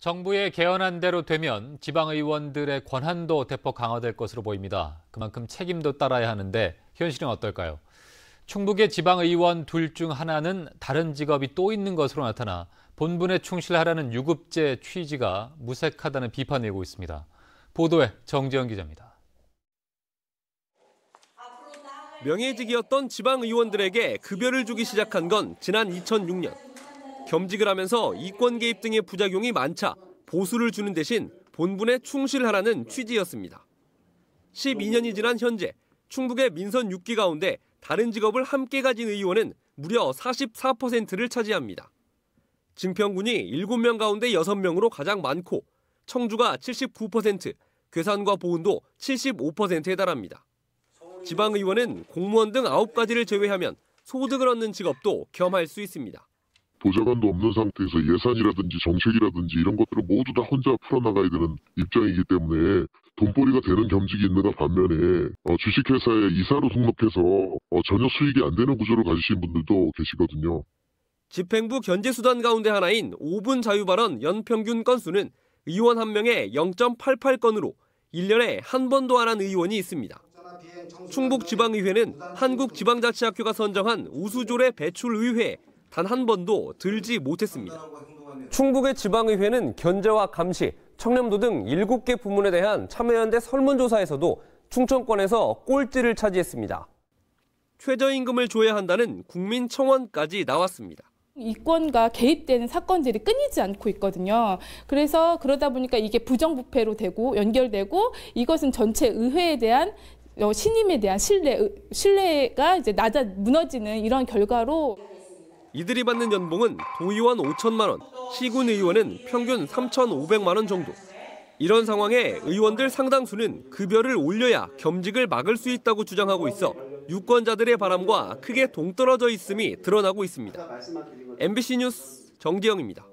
정부의 개헌안 대로 되면 지방의원들의 권한도 대폭 강화될 것으로 보입니다. 그만큼 책임도 따라야 하는데 현실은 어떨까요? 충북의 지방의원 둘 중 하나는 다른 직업이 또 있는 것으로 나타나 본분에 충실하라는 유급제 취지가 무색하다는 비판이 일고 있습니다. 보도에 정재영 기자입니다. 명예직이었던 지방의원들에게 급여를 주기 시작한 건 지난 2006년. 겸직을 하면서 이권 개입 등의 부작용이 많자 보수를 주는 대신 본분에 충실하라는 취지였습니다. 12년이 지난 현재 충북의 민선 6기 가운데 다른 직업을 함께 가진 의원은 무려 44%를 차지합니다. 증평군이 7명 가운데 6명으로 가장 많고 청주가 79%, 괴산과 보은도 75%에 달합니다. 지방의원은 공무원 등 9가지를 제외하면 소득을 얻는 직업도 겸할 수 있습니다. 보좌관도 없는 상태에서 예산이라든지 정책이라든지 이런 것들을 모두 다 혼자 풀어나가야 되는 입장이기 때문에 돈벌이가 되는 겸직이 있는가 반면에 어, 주식회사에 이사로 등록해서 어, 전혀 수익이 안 되는 구조를 가지신 분들도 계시거든요. 집행부 견제 수단 가운데 하나인 5분 자유 발언 연평균 건수는 의원 한 명에 0.88건으로 1년에 한 번도 안 한 의원이 있습니다. 충북지방의회는 한국지방자치학교가 선정한 우수조례 배출의회 단 한 번도 들지 못했습니다. 충북의 지방의회는 견제와 감시, 청렴도 등 7개 부문에 대한 참여연대 설문조사에서도 충청권에서 꼴찌를 차지했습니다. 최저임금을 줘야 한다는 국민청원까지 나왔습니다. 이권과 개입되는 사건들이 끊이지 않고 있거든요. 그래서 그러다 보니까 이게 부정부패로 되고 연결되고 이것은 전체 의회에 대한 어, 신임에 대한 신뢰, 신뢰가 이제 낮아 무너지는 이런 결과로 이들이 받는 연봉은 도의원 5천만 원, 시군 의원은 평균 3,500만 원 정도. 이런 상황에 의원들 상당수는 급여를 올려야 겸직을 막을 수 있다고 주장하고 있어 유권자들의 바람과 크게 동떨어져 있음이 드러나고 있습니다. MBC 뉴스 정기영입니다.